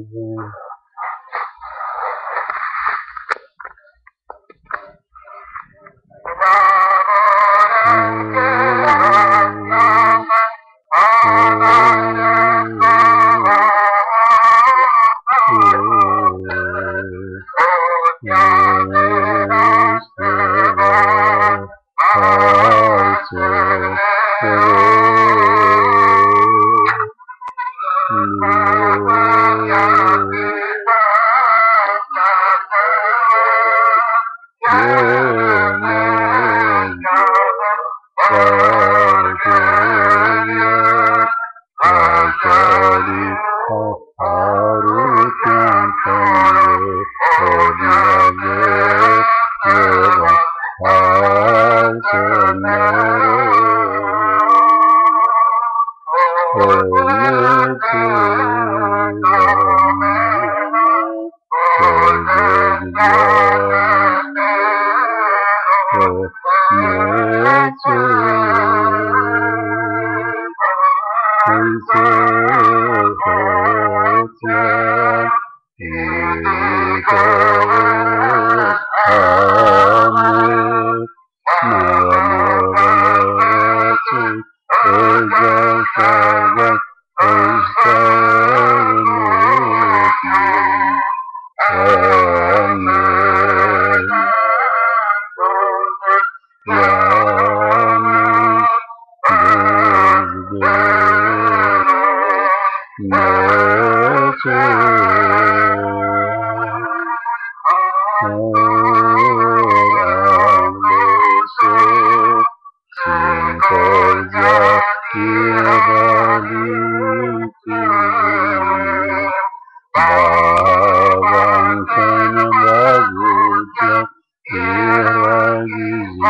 and Lord. Amen.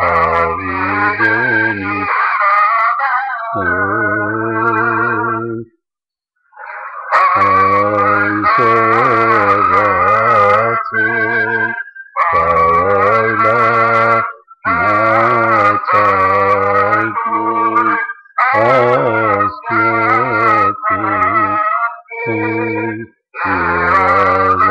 abideniz. Ay sebatın kayla naçaydın asketin yarazaza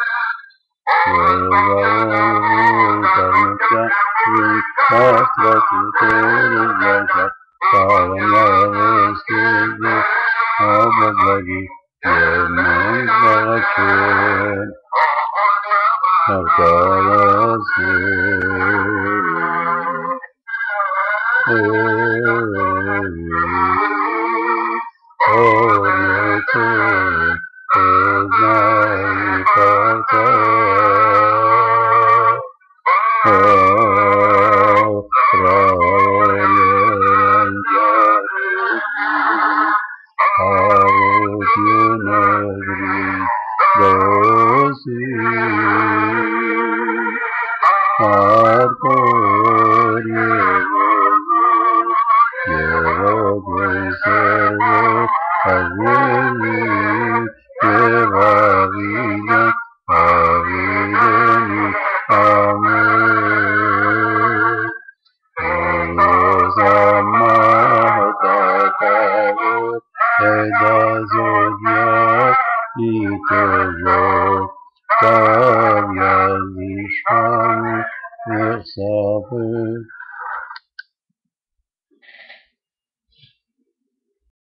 Kırılacak Hare Gosi Har Kori Yoga Sarva Hare Devavina Avidani Amen. Om जो निष्ण